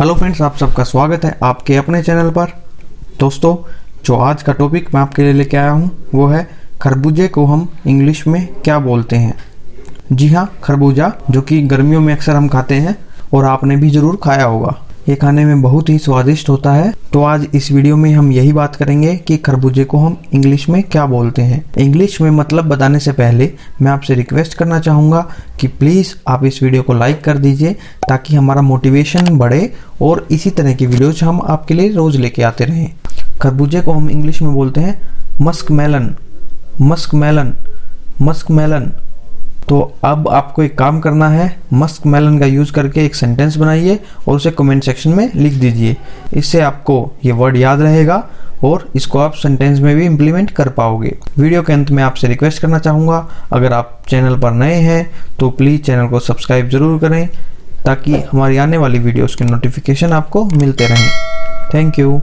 Hello friends, आप सबका स्वागत है आपके अपने चैनल पर। दोस्तों, जो आज का टॉपिक मैं आपके लिए लेके आया हूँ, वो है खरबूजे को हम इंग्लिश में क्या बोलते हैं? जी हाँ खरबूजा, जो कि गर्मियों में अक्सर हम खाते हैं, और आपने भी ज़रूर खाया होगा। ये खाने में बहुत ही स्वादिष्ट होता है। तो आज इस वीडियो में हम यही बात करेंगे कि खरबूजे को हम इंग्लिश में क्या बोलते हैं। इंग्लिश में मतलब बताने से पहले मैं आपसे रिक्वेस्ट करना चाहूँगा कि प्लीज़ आप इस वीडियो को लाइक कर दीजिए ताकि हमारा मोटिवेशन बढ़े और इसी तरह की वीडियोज़ हम आपके लिए रोज़ लेके आते रहें। खरबूजे को हम इंग्लिश में बोलते हैं musk melon musk melon musk melon तो अब आपको एक काम करना है, मस्क मेलन का यूज़ करके एक सेंटेंस बनाइए और उसे कमेंट सेक्शन में लिख दीजिए। इससे आपको ये वर्ड याद रहेगा और इसको आप सेंटेंस में भी इम्प्लीमेंट कर पाओगे। वीडियो के अंत में आपसे रिक्वेस्ट करना चाहूँगा। अगर आप चैनल पर नए हैं तो प्लीज़ चैनल को सब्सक्राइब ज़रूर करें ताकि हमारी आने वाली वीडियोज़ के नोटिफिकेशन आपको मिलते रहें। Thank you